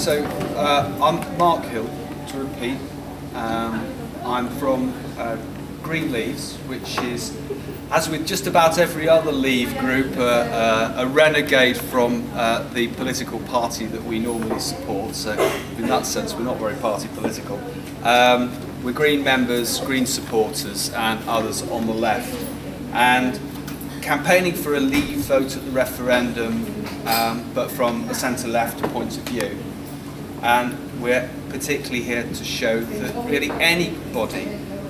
So uh, I'm Mark Hill, to repeat. Um, I'm from uh, Green Leaves, which is, as with just about every other Leave group, uh, uh, a renegade from uh, the political party that we normally support. So in that sense, we're not very party political. Um, we're Green members, Green supporters, and others on the left. And campaigning for a Leave vote at the referendum, um, but from a centre-left point of view. And we're particularly here to show that really anybody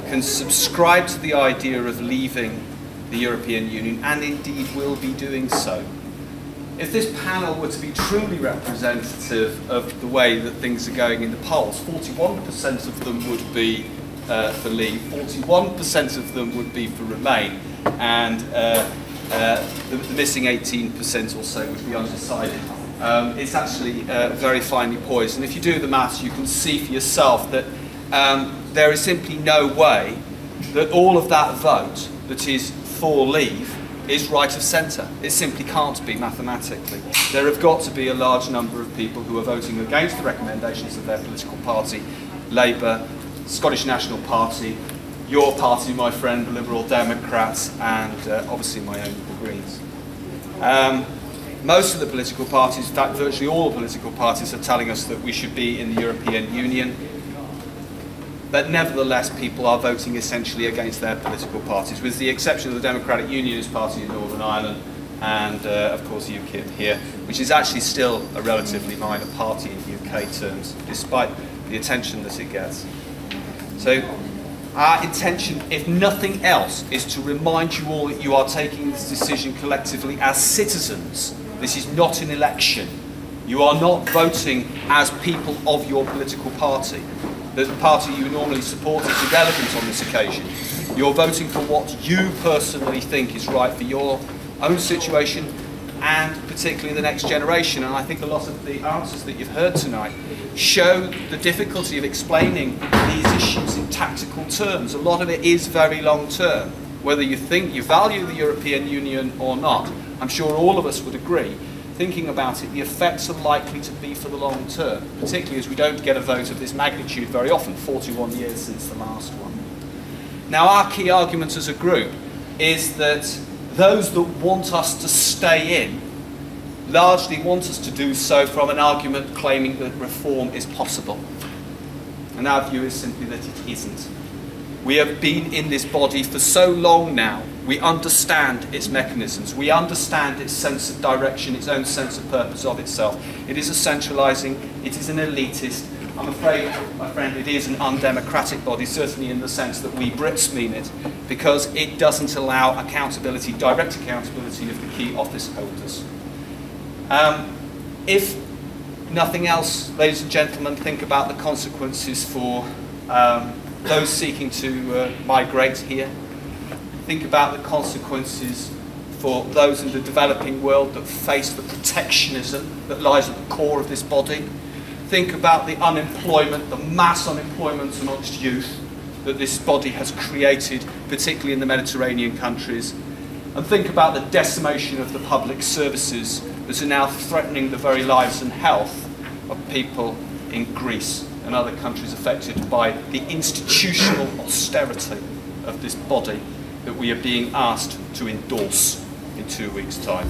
can subscribe to the idea of leaving the European Union and indeed will be doing so. If this panel were to be truly representative of the way that things are going in the polls, 41% of them would be uh, for leave, 41% of them would be for remain, and uh, uh, the, the, missing 18% or so would be undecided. Um, it's actually uh, very finely poised. And if you do the maths, you can see for yourself that um, there is simply no way that all of that vote that is for leave is right of centre. It simply can't be mathematically. There have got to be a large number of people who are voting against the recommendations of their political party, Labour, Scottish National Party, your party, my friend, the Liberal Democrats, and uh, obviously my own, Greens. Um, most of the political parties, in fact virtually all political parties, are telling us that we should be in the European Union. But nevertheless, people are voting essentially against their political parties, with the exception of the Democratic Unionist Party in Northern Ireland and, uh, of course, UKIP here, which is actually still a relatively minor party in UK terms, despite the attention that it gets. So our intention, if nothing else, is to remind you all that you are taking this decision collectively as citizens. This is not an election. You are not voting as people of your political party. The party you normally support is irrelevant on this occasion. You're voting for what you personally think is right for your own situation and particularly the next generation. And I think a lot of the answers that you've heard tonight show the difficulty of explaining these issues in tactical terms. A lot of it is very long term. Whether you think you value the European Union or not, I'm sure all of us would agree, thinking about it, the effects are likely to be for the long term, particularly as we don't get a vote of this magnitude very often, 41 years since the last one. Now, our key argument as a group is that those that want us to stay in largely want us to do so from an argument claiming that reform is possible. And our view is simply that it isn't. We have been in this body for so long now, we understand its mechanisms, we understand its sense of direction, its own sense of purpose of itself. It is a centralising, it is an elitist, I'm afraid, my friend, it is an undemocratic body, certainly in the sense that we Brits mean it, because it doesn't allow accountability, direct accountability of the key office holders. Um, if nothing else, ladies and gentlemen, think about the consequences for um, those seeking to uh, migrate here. Think about the consequences for those in the developing world that face the protectionism that lies at the core of this body. Think about the unemployment, the mass unemployment amongst youth that this body has created, particularly in the Mediterranean countries. And think about the decimation of the public services that are now threatening the very lives and health of people in Greece and other countries affected by the institutional austerity of this body that we are being asked to endorse in two weeks' time.